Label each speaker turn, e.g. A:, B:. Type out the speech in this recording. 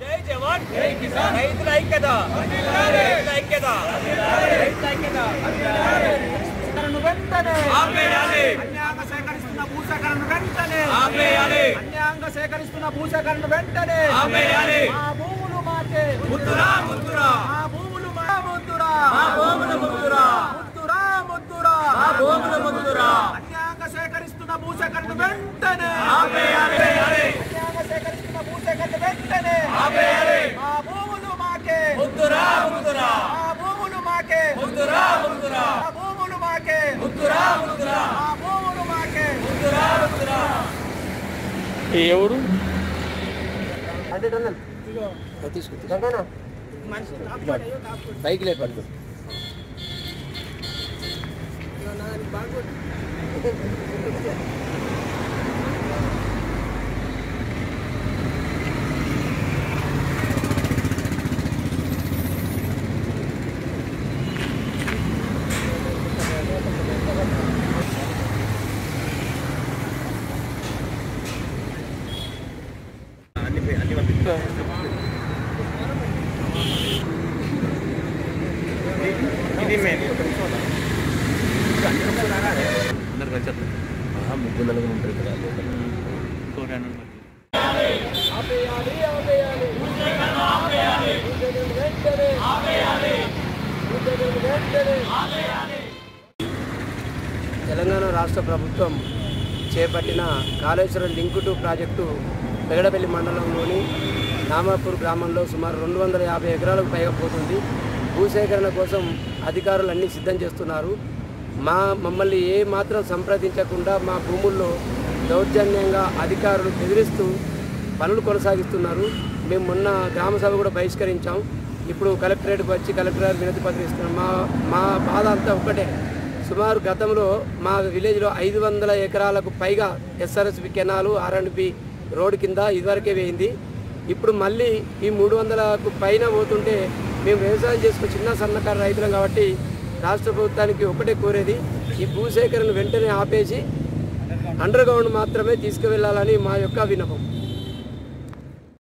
A: జై జవాన్ జై కిసాన్. రైతుల ఐక్యత రైతుల ఐక్యత. రైతుల ఐక్యత
B: వెంటనే
A: ఆపేయాలి.
B: అన్యాంగ సేకరిస్తున్న భూసేకరణను వెంటనే.
A: ఆపేయాలి.
B: అన్యాంగ సేకరిస్తున్న భూసేకరణను వెంటనే.
A: ఆపేయాలి.
B: మా భూములు మాకే.
A: ముద్దురా ముద్దురా.
B: మా భూములు మా ముద్దురా.
A: మా భూములు ముద్దురా.
B: ముద్దురా ముద్దురా.
A: మా భూములు ముద్దురా.
B: అన్యాంగ సేకరిస్తున్న భూసేకరణ వెంటనే.
A: ఆపేయాలి.
B: భూసేకరణ వెంటనే.
A: ఆపేయాలి.
B: మా భూములు మాకే.
A: ముద్దురా ముద్దురా.
B: మా భూములు మాకే.
A: ముద్దురా ముద్దురా.
B: మా భూములు మాకే.
A: ముద్దురా ముద్దురా.
B: మా భూములు మాకే.
A: ముద్దురా ముద్దురా.
C: ఎవరు?
B: అంటే తీసుకుంటా
C: బైక్ లేదు పడుతుంది ఇది మెయిన్ అందరు కలిసి ముగ్గురు నలుగురు ఉంటారు ఇక్కడ లోపల
B: ఆపేయాలి ఆపేయాలి భూసేకరణ వెంటనే భూసేకరణ వెంటనే
D: తెలంగాణ రాష్ట్ర ప్రభుత్వం చేపట్టిన Kaleshwaram link two project Pegadapalli మండలంలోని నామాపూర్ గ్రామంలో సుమారు రెండు వందల యాభై ఎకరాలకు పైగా పోతుంది. భూసేకరణ కోసం అధికారులు అన్నీ సిద్ధం చేస్తున్నారు. మా మమ్మల్ని ఏ మాత్రం సంప్రదించకుండా మా భూముల్లో దౌర్జన్యంగా అధికారులు బెదిరిస్తూ పనులు కొనసాగిస్తున్నారు. మేము మొన్న గ్రామ సభ కూడా బహిష్కరించాం. ఇప్పుడు కలెక్టరేట్కి వచ్చి కలెక్టర్ గారు వినతి పత్రం ఇస్తున్నాం మా మా బాధ అంతా ఒక్కటే. సుమారు గతంలో మా విలేజ్లో ఐదు వందల ఎకరాలకు పైగా ఎస్ఆర్ఎస్పి కెనాలు ఆర్ఎండ్బి రోడ్డు కింద ఇదివరకే వేయింది. ఇప్పుడు మళ్ళీ ఈ మూడు వందలకు పైన పోతుంటే మేము వ్యవసాయం చేసుకున్న చిన్న సన్నకారు రైతులం కాబట్టి రాష్ట్ర ప్రభుత్వానికి ఒకటే కోరేది ఈ భూసేకరణ వెంటనే ఆపేసి అండర్ గ్రౌండ్ మాత్రమే తీసుకువెళ్ళాలని మా యొక్క విన్నపం.